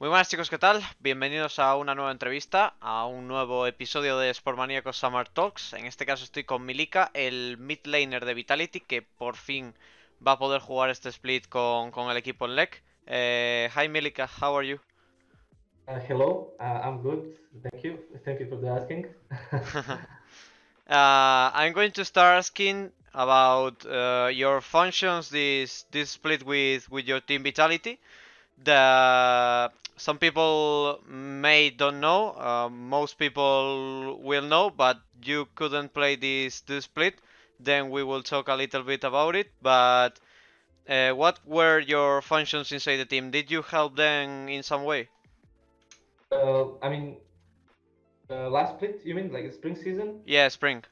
Muy buenas chicos, ¿qué tal? Bienvenidos a una nueva entrevista, a un nuevo episodio de Sportmaníacos Summer Talks. En este caso estoy con Milika, el mid laner de Vitality, que por fin va a poder jugar este split con, con el equipo en LEC. Eh, hi Milika, how are you? Uh, hello, uh, I'm good. Thank you. Thank you for the asking. uh, I'm going to start asking about uh, your functions this this split with with your team Vitality. The some people may don't know, uh, most people will know, but you couldn't play this this split. Then we will talk a little bit about it. But uh, what were your functions inside the team? Did you help them in some way? Uh, I mean, uh, last split, you mean like spring season? Yeah, spring.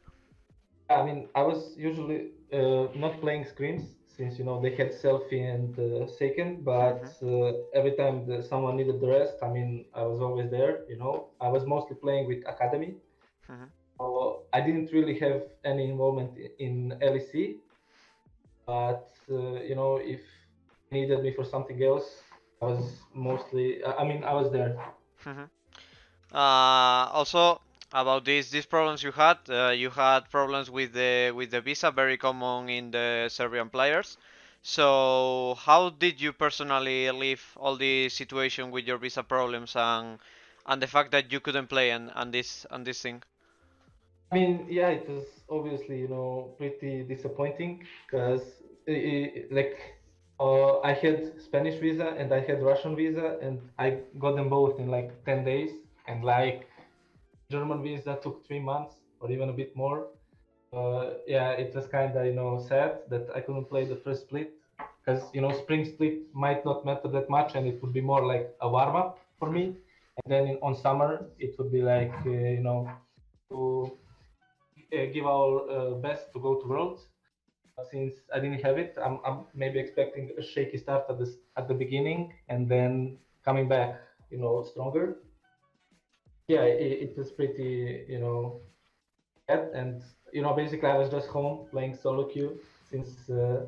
I mean, I was usually uh, not playing scrims since you know they had selfie and uh, second, but uh, every time the, someone needed the rest, I mean, I was always there. You know, I was mostly playing with academy. Mhm. So I didn't really have any involvement in LEC, but uh, you know, if needed me for something else, I was mostly. I mean, I was there. Mhm. Uh, also about these these problems you had, uh, you had problems with the with the visa, very common in the Serbian players. So how did you personally live all the situation with your visa problems and and the fact that you couldn't play and, and this and this thing? I mean, yeah, it was obviously, you know, pretty disappointing because, like, uh, I had Spanish visa and I had Russian visa, and I got them both in like 10 days. And, like, German visa took three months or even a bit more. Uh, yeah, it was kind of, you know, sad that I couldn't play the first split because, you know, spring split might not matter that much and it would be more like a warm up for me. And then in, on summer, it would be like, uh, you know, to uh, give our uh, best to go to Worlds. Since I didn't have it, I'm, I'm maybe expecting a shaky start at the at the beginning and then coming back, you know, stronger. Yeah, it, it was pretty, you know, bad. And you know, basically, I was just home playing solo queue since uh,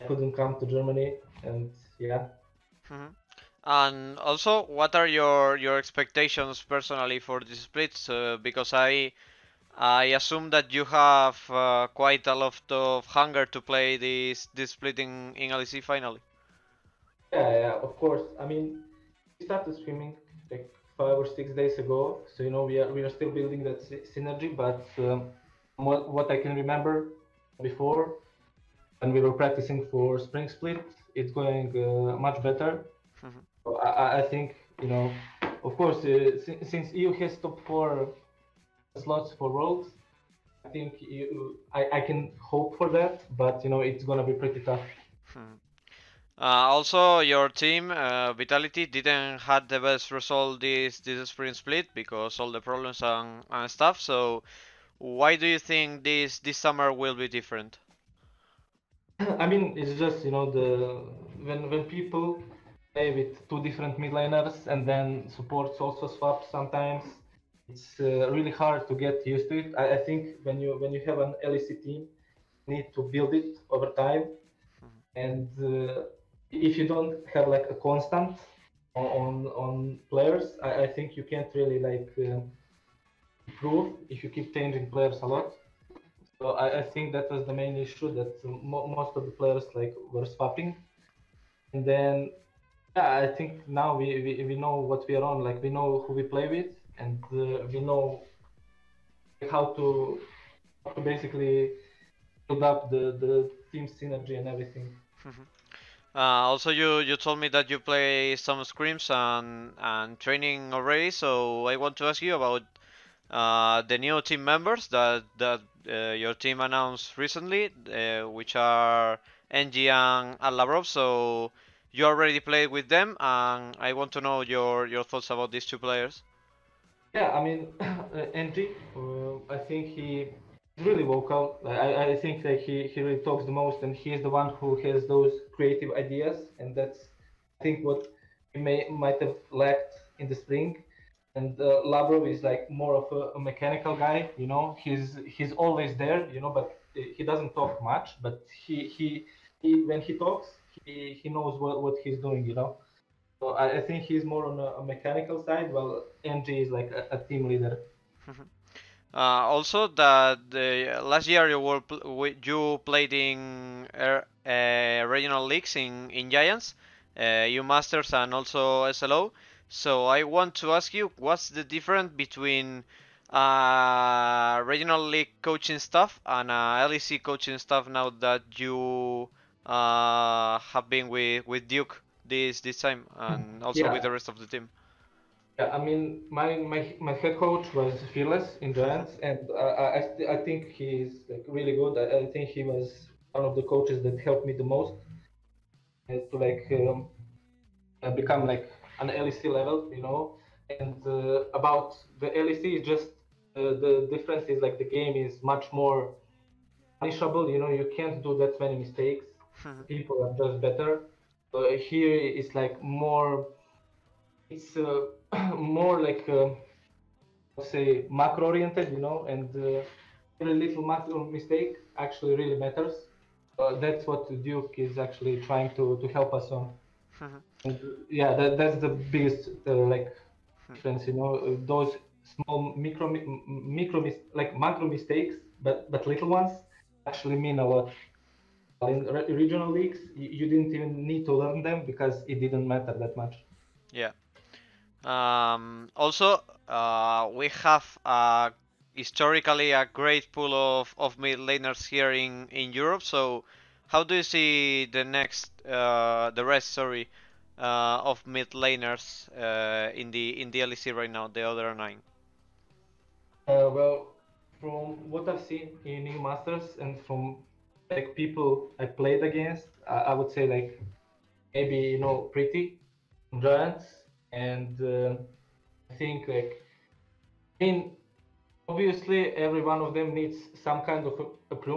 I couldn't come to Germany. And yeah, Mhm. And also, what are your your expectations personally for this splits? Uh, because I I assume that you have uh, quite a lot of hunger to play this this split in, in LEC finally. Yeah, yeah, of course. I mean, we started streaming like five or six days ago, so you know we are we are still building that synergy. But um, what what I can remember before, when we were practicing for Spring Split, it's going uh, much better. Mhm. So I, I- I think you know, of course, uh, si- since EU has top four slots for Worlds, I think you, I I can hope for that. But you know, it's gonna be pretty tough. Hmm. Uh, also, your team, uh, Vitality, didn't had the best result this this spring split because all the problems and, and stuff. So, why do you think this this summer will be different? I mean, it's just you know the when when people play with two different mid laners and then supports also swap sometimes. It's uh, really hard to get used to it. I, I think when you when you have an LEC team, you need to build it over time, and uh, if you don't have like a constant on on, players, I, I think you can't really like uh, improve if you keep changing players a lot. So I, I think that was the main issue that mo- most of the players like were swapping, and then yeah, I think now we, we, we know what we are on. Like we know who we play with, and uh, we know how to, how to basically build up the, the team synergy and everything. Uh, also, you you told me that you play some scrims and and training already. So I want to ask you about uh, the new team members that that uh, your team announced recently, uh, which are NG and, Lavrov. So you already played with them, and I want to know your your thoughts about these two players. Yeah, I mean, NG, I think he really vocal. I, I think that he, he really talks the most, and he is the one who has those creative ideas, and that's I think what he may might have lacked in the spring. And uh, Lavrov is like more of a, a mechanical guy, you know. He's he's always there, you know, but he doesn't talk much. But he he, he when he talks, he, he knows what, what he's doing, you know. So I, I think he's more on a, a mechanical side, while NG is like a, a team leader. Uh, also, that the last year you were pl you played in uh, regional leagues in in Giants, uh, EU Masters and also SLO. So I want to ask you, what's the difference between uh, regional league coaching staff and uh, LEC coaching staff now that you uh, have been with with Duke this this time and also Yeah. with the rest of the team? Yeah, I mean, my my, my head coach was fearless in Giants, and uh, I I, I think he's like really good. I, I think he was one of the coaches that helped me the most to like um, uh, become like an LEC level, you know. And uh, about the LEC, is just uh, the difference is like the game is much more punishable. You know, you can't do that many mistakes. People are just better. Uh, here it's like more it's uh, more like uh, say macro oriented, you know, and uh, every little macro mistake actually really matters. Uh, that's what Duke is actually trying to, to help us on. And, uh, yeah, that, that's the biggest uh, like difference, you know, uh, those small micro mi- micro like macro mistakes, but but little ones actually mean a lot. In re- regional leagues, you, you didn't even need to learn them because it didn't matter that much. Yeah. Um, also, uh, we have uh, historically a great pool of, of mid laners here in, in Europe. So, how do you see the next, uh, the rest, sorry, uh, of mid laners uh, in the in the LEC right now, the other nine? Well, from what I've seen in EU Masters and from like people I played against, I, I would say like maybe you know pretty giants, and uh, I think like I mean obviously every one of them needs some kind of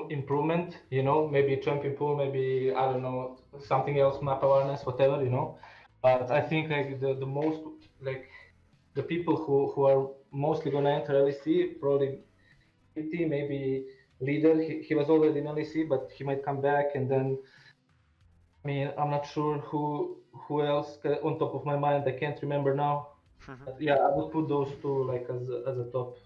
improvement. You know, maybe champion pool, maybe I don't know something else, map awareness, whatever. You know, but I think like the the most like the people who, who are mostly gonna enter LEC probably maybe leader. He, he was already in LEC, but he might come back and then. I mean, I'm not sure who who else on top of my mind. I can't remember now. But yeah, I would put those two like as a, as a top.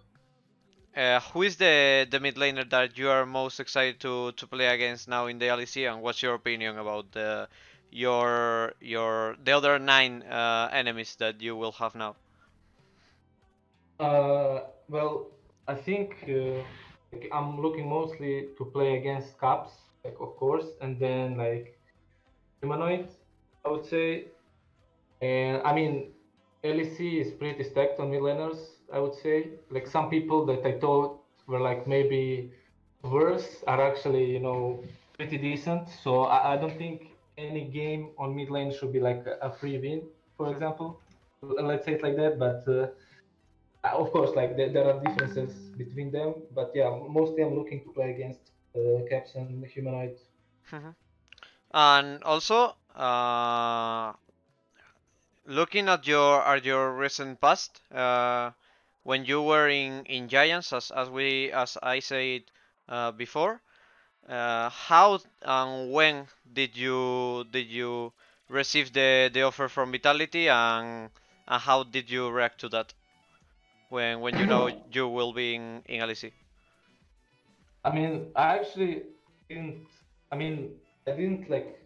Uh, who is the the mid laner that you are most excited to to play against now in the LEC, and what's your opinion about the your your the other nine uh, enemies that you will have now? Uh, well, I think uh, like, I'm looking mostly to play against Caps, like of course, and then like humanoid, I would say. And I mean, LEC is pretty stacked on mid laners, I would say. Like some people that I thought were like maybe worse are actually, you know, pretty decent. So I, I don't think any game on mid lane should be like a, free win, for example. Let's say it like that, but. Uh, uh, of course, like there, there are differences between them, but yeah, mostly I'm looking to play against uh, Caps and Humanoid. And also, uh, looking at your at your recent past, uh, when you were in in Giants, as as we as I said uh, before, uh, how and when did you did you receive the the offer from Vitality, and and how did you react to that when when you know you will be in in LEC? I mean, I actually didn't. I mean, I didn't like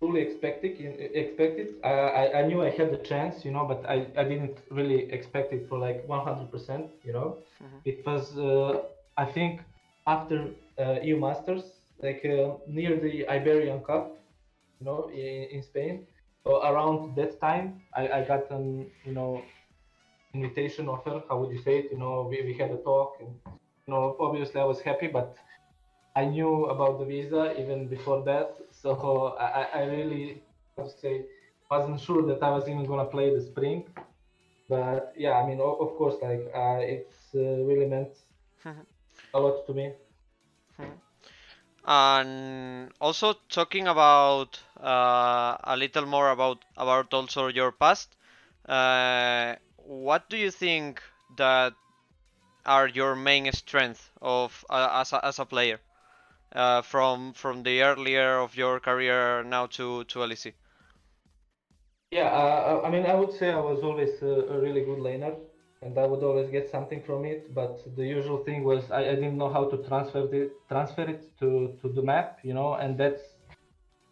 fully expect it. Expect it. I, I, I knew I had the chance, you know, but I, I didn't really expect it for like 100%. You know, Mhm. it was uh, I think after uh, EU Masters, like uh, near the Iberian Cup, you know, in, in Spain. So around that time, I, I got an you know invitation offer. How would you say it? You know, we, we had a talk and you know, obviously I was happy, but I knew about the visa even before that. So I, I- really, I would say, wasn't sure that I was even gonna play the spring. But yeah, I mean, of course, like uh, it's uh, really meant a lot to me. And also talking about uh, a little more about about also your past. Uh, what do you think that are your main strengths of uh, as a, as a player uh, from from the earlier of your career now to to LEC? Yeah, uh, I mean, I would say I was always a, a, really good laner, and I would always get something from it. But the usual thing was I, I didn't know how to transfer it, transfer it to, to the map, you know, and that's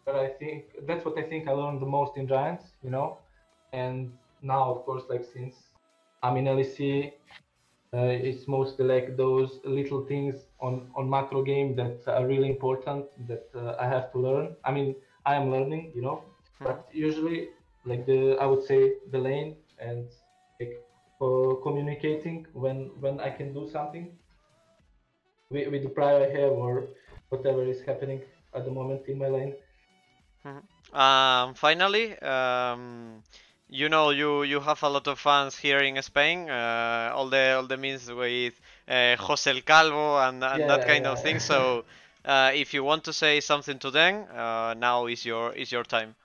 what I think that's what I think I learned the most in Giants, you know. And now, of course, like since I'm in LEC, uh, it's mostly like those little things on on macro game that are really important that uh, I have to learn. I mean, I am learning, you know, hmm. but usually like the I would say the lane and like for communicating when when I can do something with, with the prior I have or whatever is happening at the moment in my lane. Mm-hmm. Um, finally, um, you know you you have a lot of fans here in Spain. Uh, all the all the means with uh, Jose el Calvo and, and yeah, that yeah, kind yeah, of thing. So, uh, if you want to say something to them, uh, now is your is your time.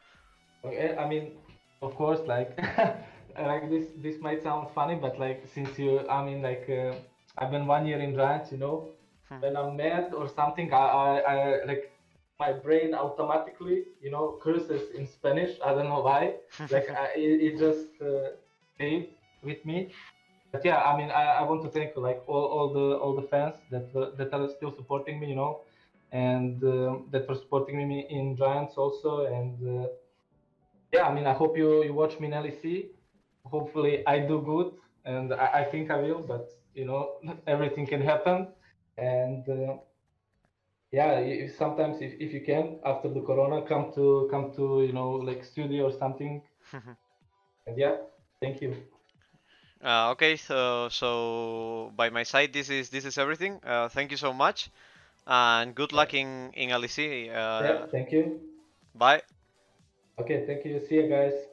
Okay, I mean, of course, like like this this might sound funny, but like since you, I mean, like uh, I've been one year in Giants, you know, hmm. when I'm mad or something, I, I, I like my brain automatically, you know, curses in Spanish. I don't know why. like I, it, it, just uh, stayed with me. But yeah, I mean, I, I want to thank like all, all the all the fans that uh, that are still supporting me, you know, and uh, that were supporting me in Giants also, and uh, yeah, I mean, I hope you you watch me in LEC. Hopefully, I do good, and I, I think I will. But you know, everything can happen, and uh, yeah, if, sometimes if, if you can after the corona, come to come to you know like studio or something. and yeah, thank you. Uh, okay, so so by my side, this is this is everything. Uh, thank you so much, and good luck in in LEC. Uh, yeah, thank you. Bye. Okay, thank you. See you guys.